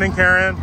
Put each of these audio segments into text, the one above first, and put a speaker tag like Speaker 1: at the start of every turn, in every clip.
Speaker 1: Morning, Karen.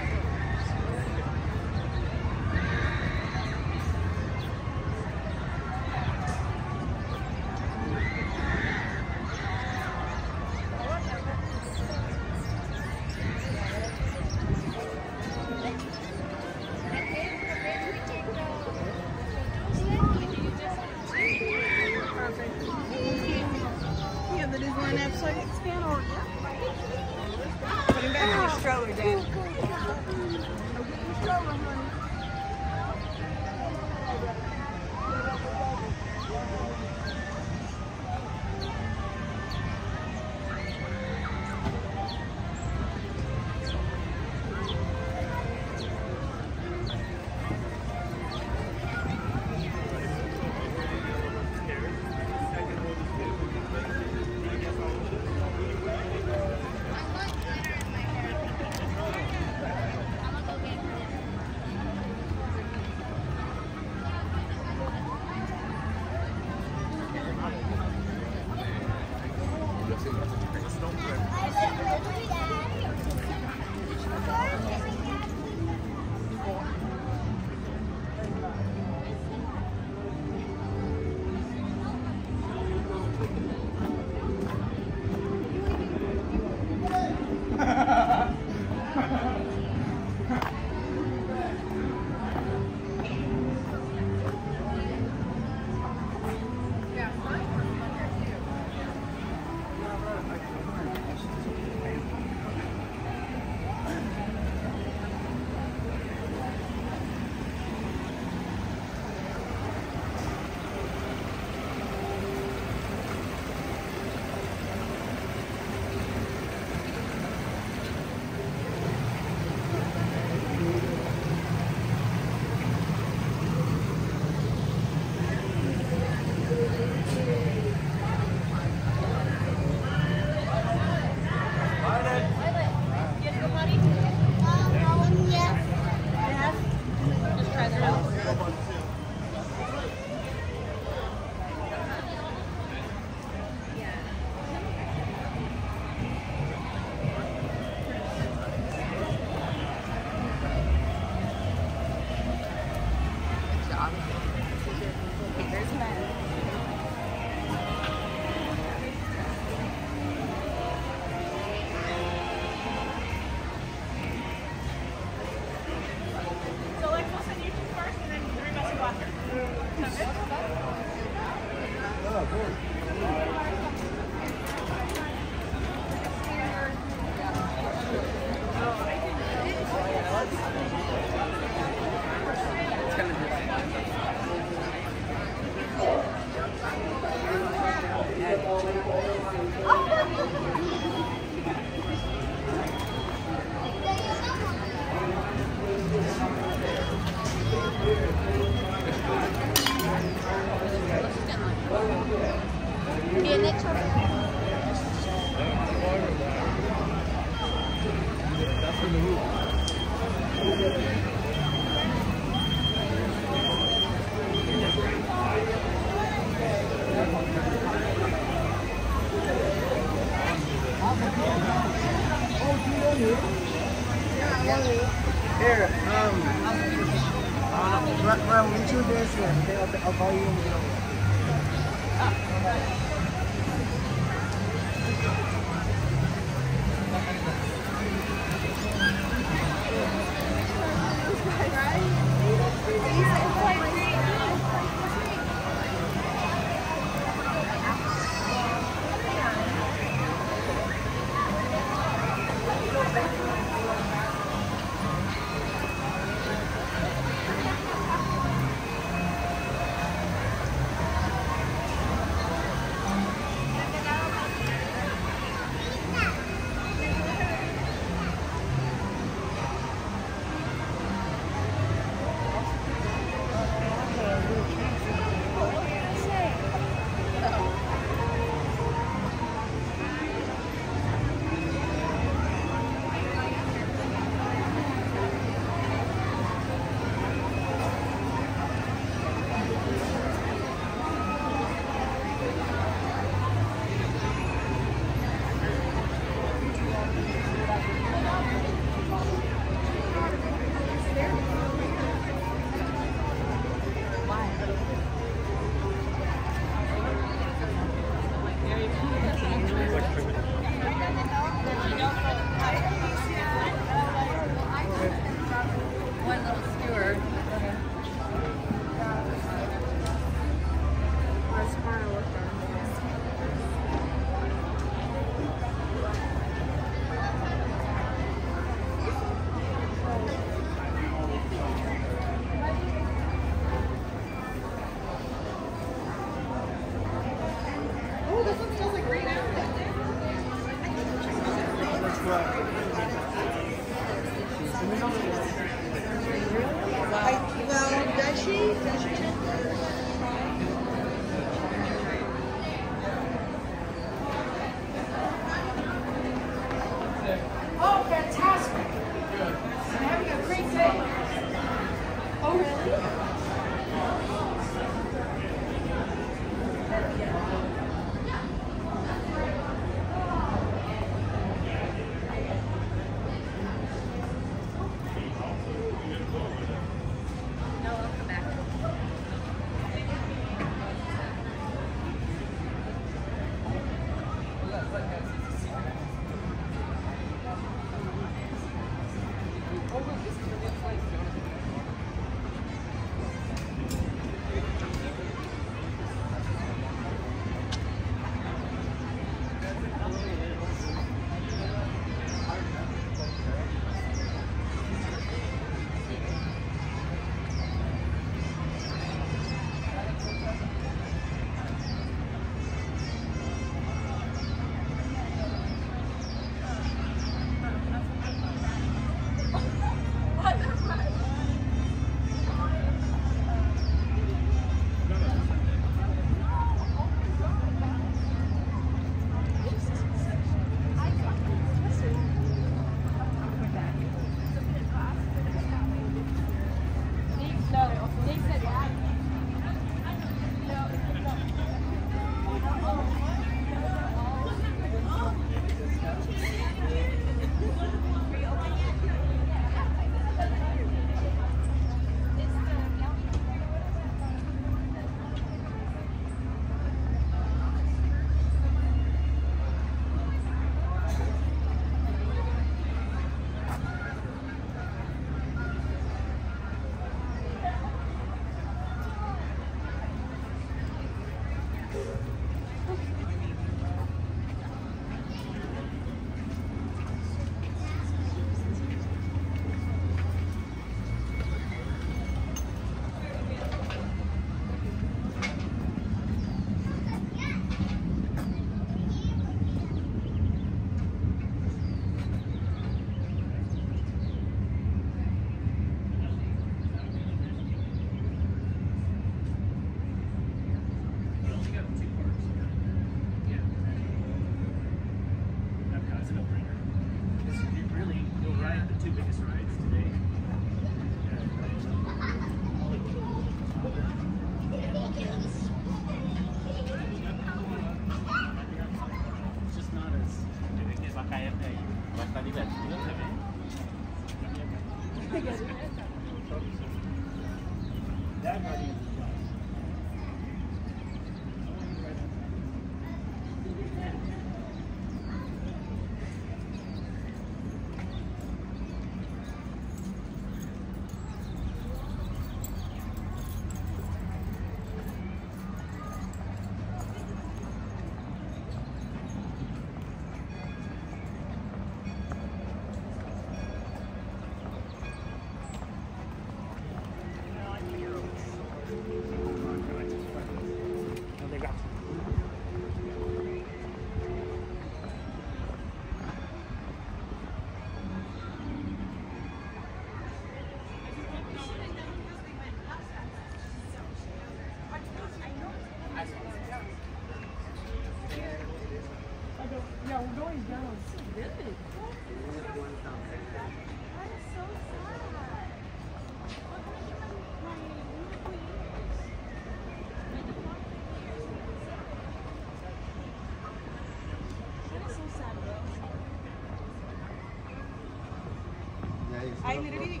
Speaker 1: I literally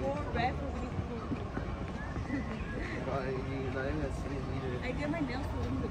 Speaker 2: go
Speaker 3: bare frozen food. I get
Speaker 4: my nails frozen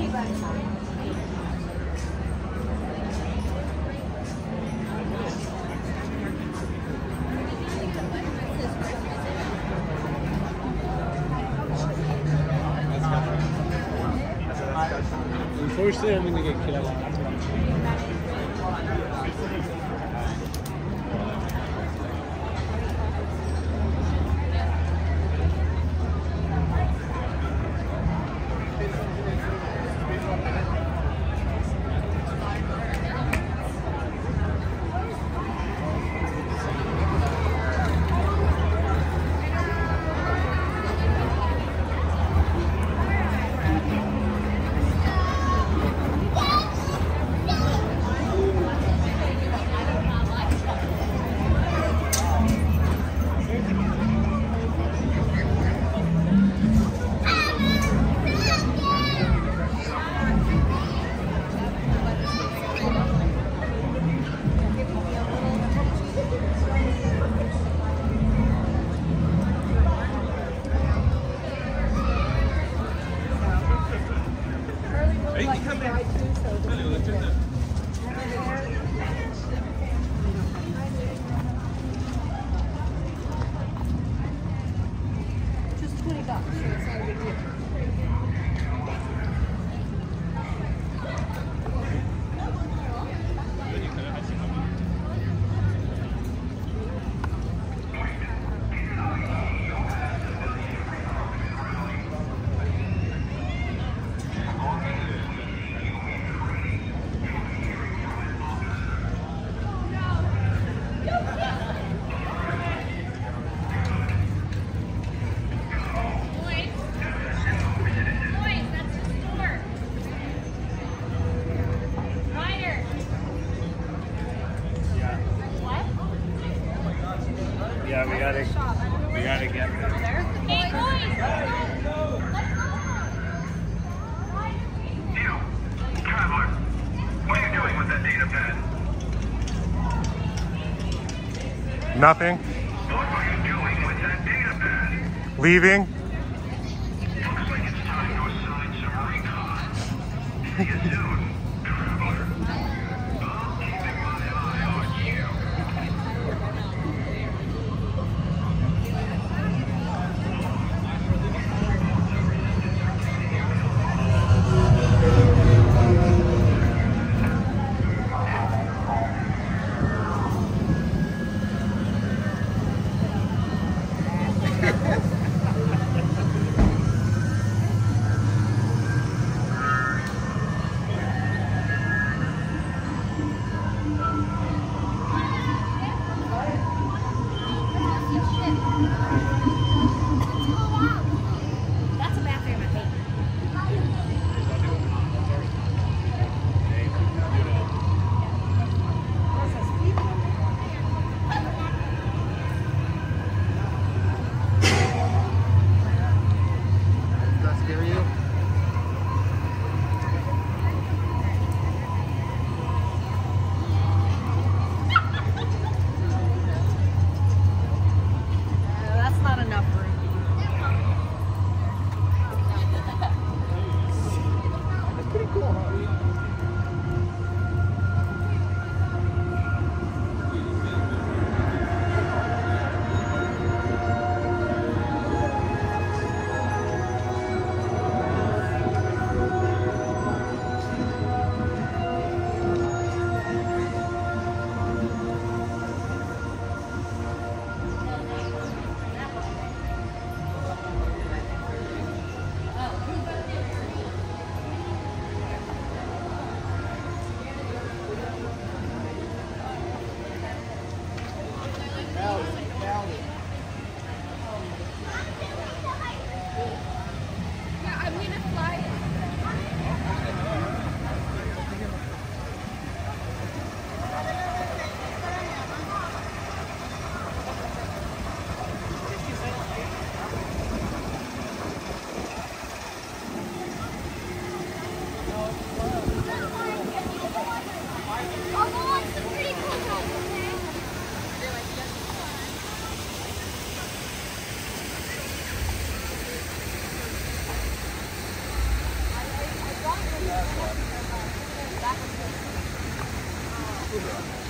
Speaker 4: 下下个月
Speaker 1: Nothing. Leaving. 来了。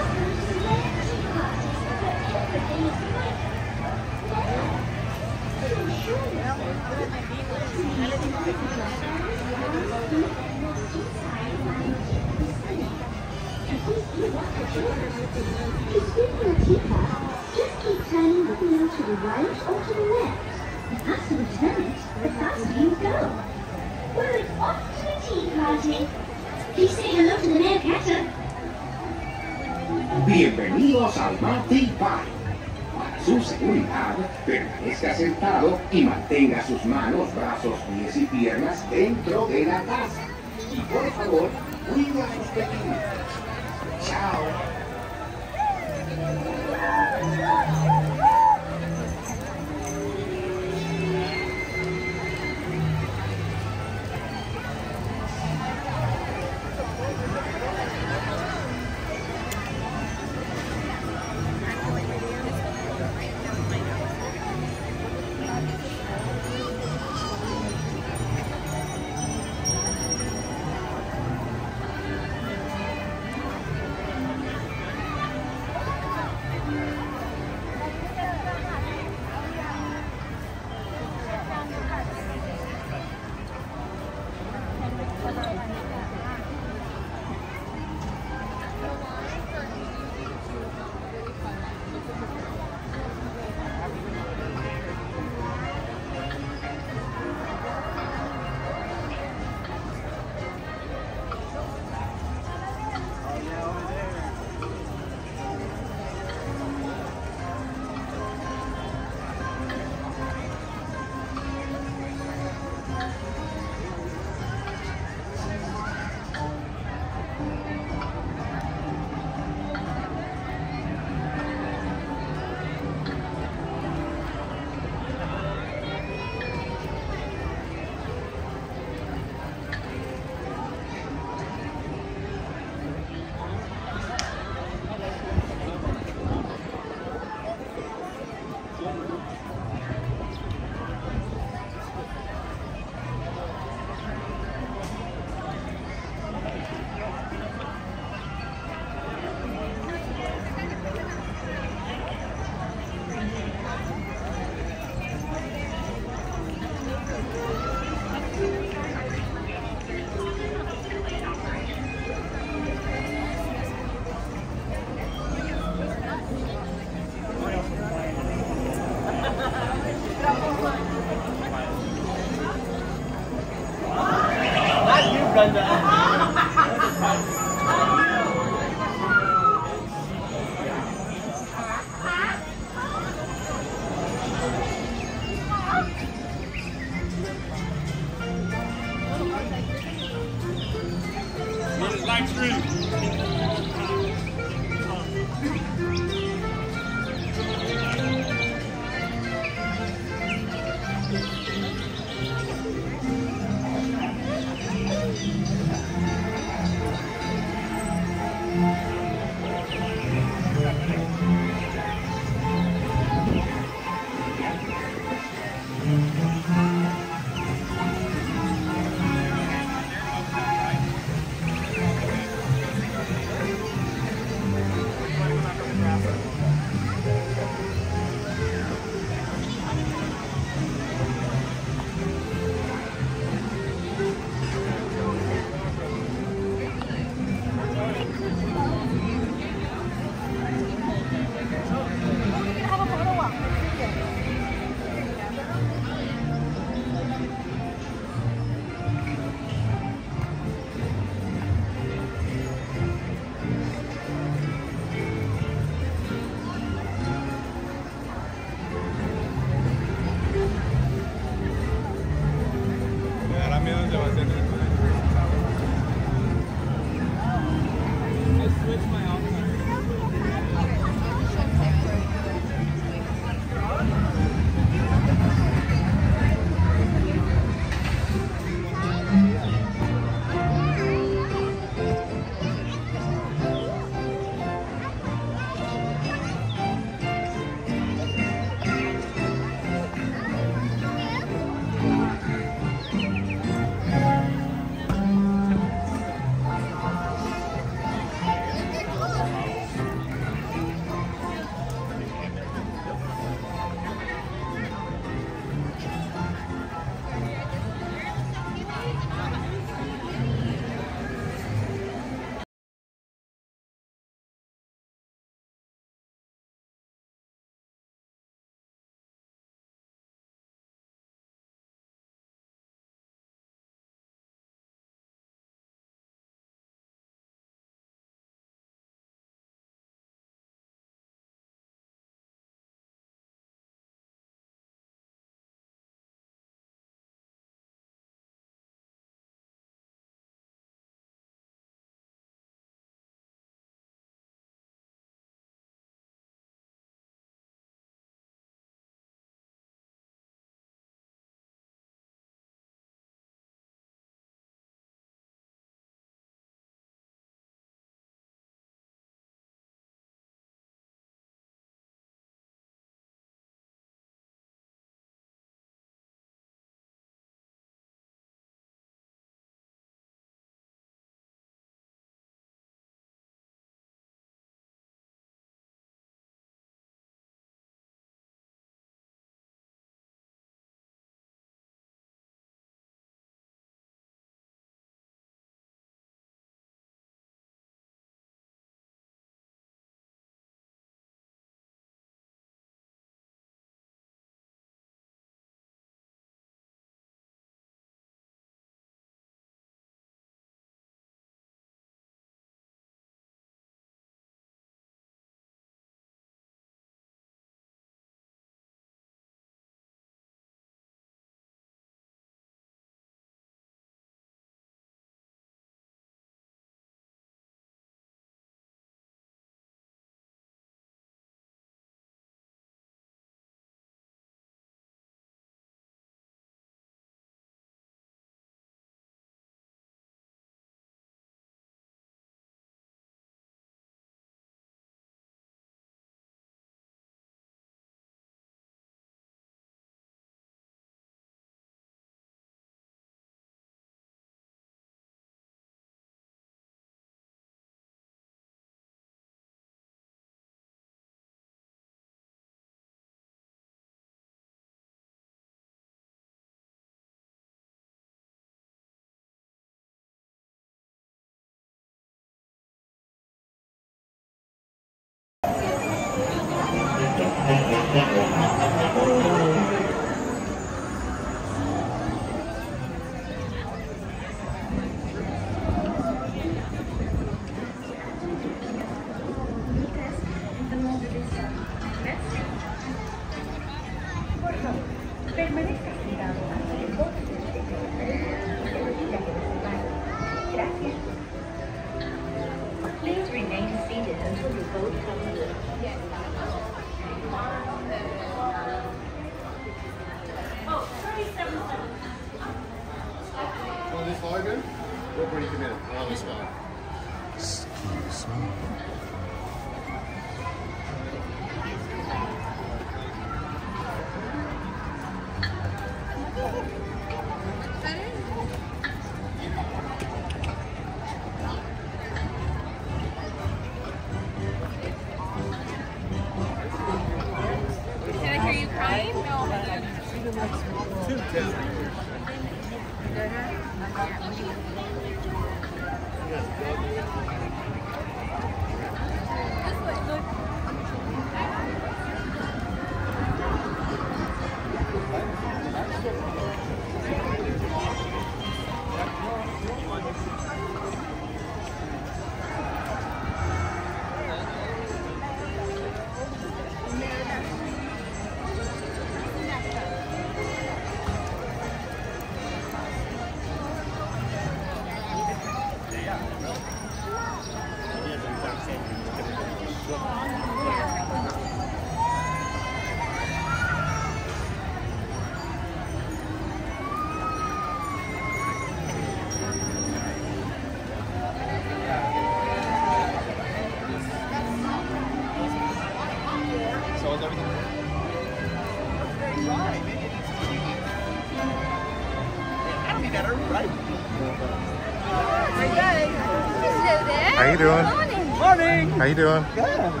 Speaker 1: How
Speaker 5: you
Speaker 6: doing?
Speaker 1: Good.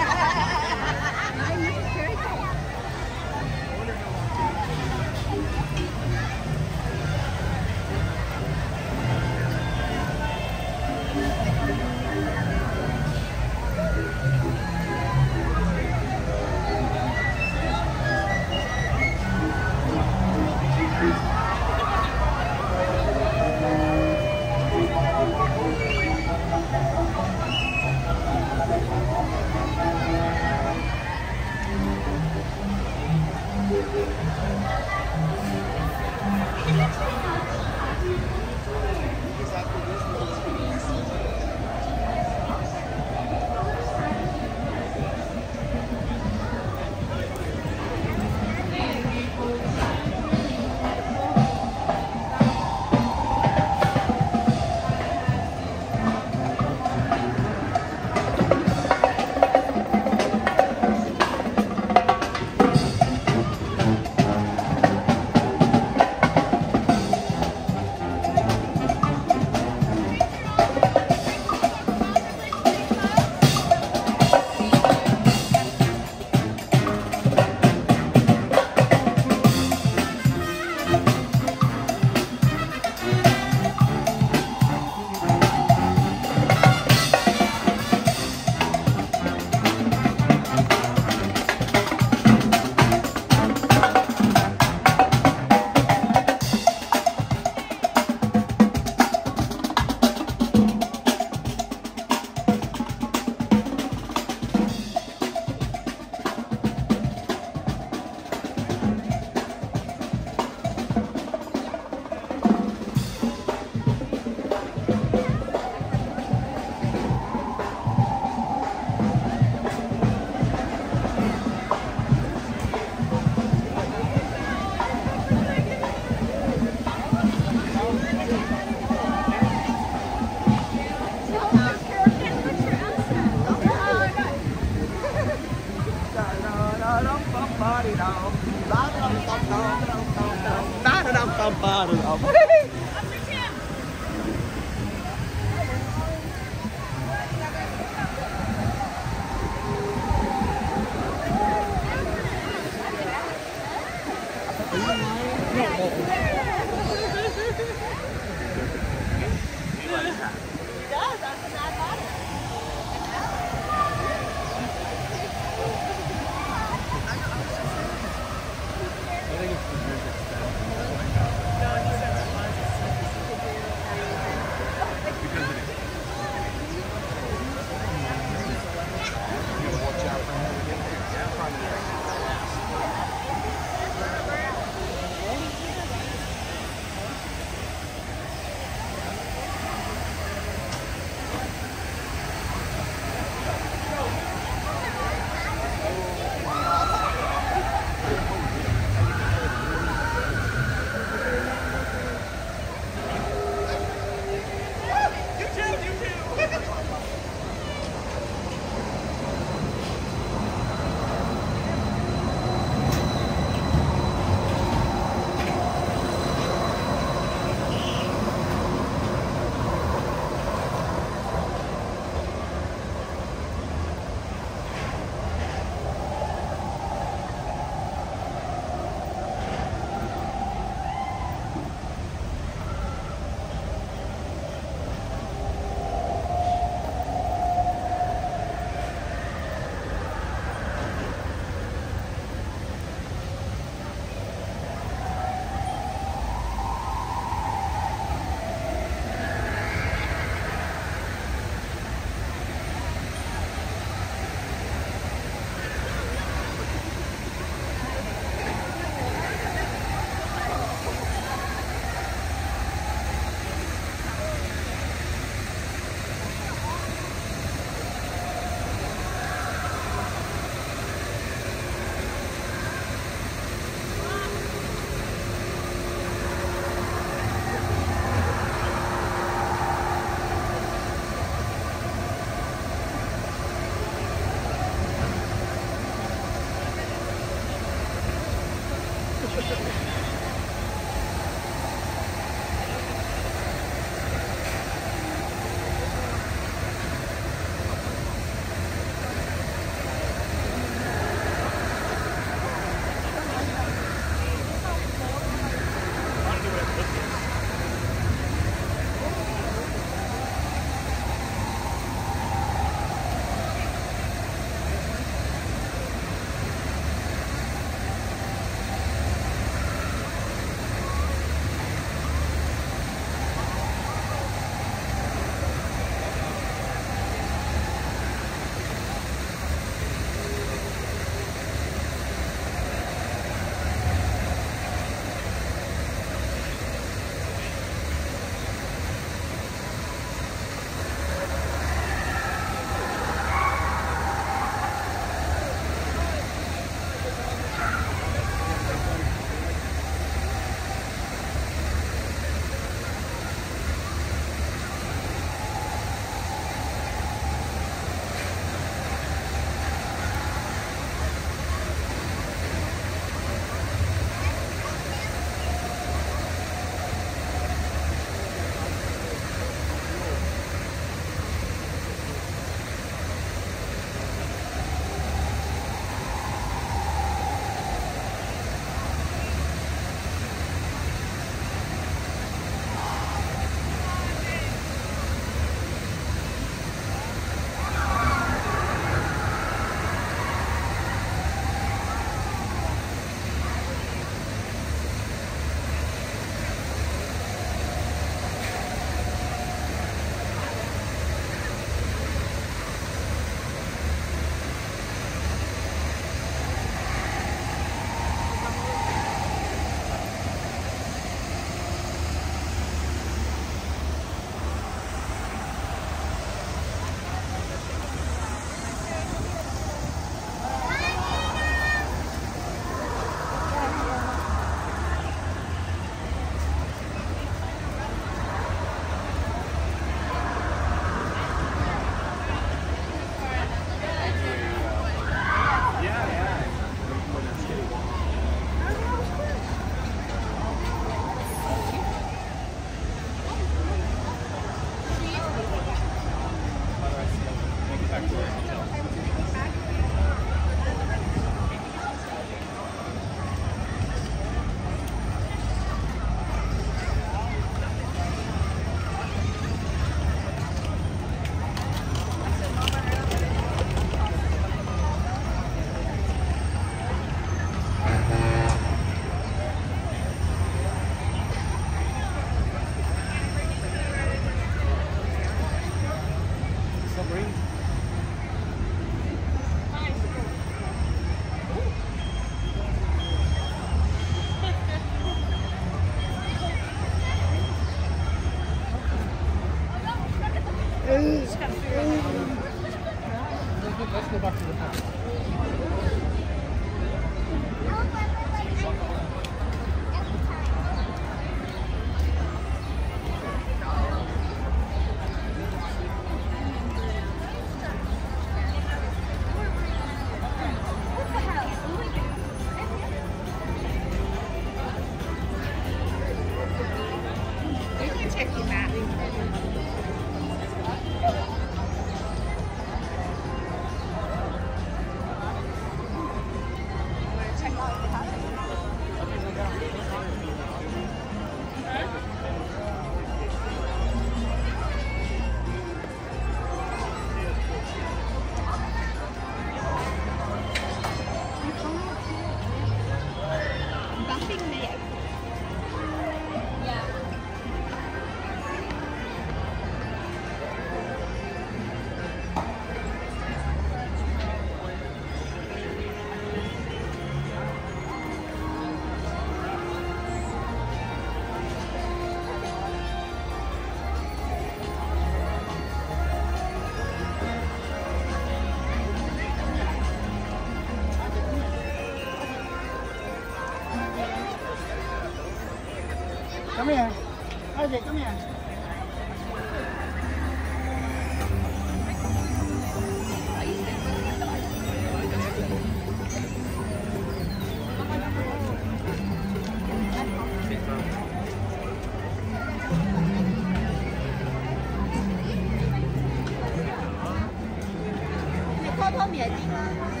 Speaker 7: 方便吗？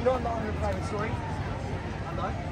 Speaker 8: You
Speaker 1: don't know your private story? I'm not?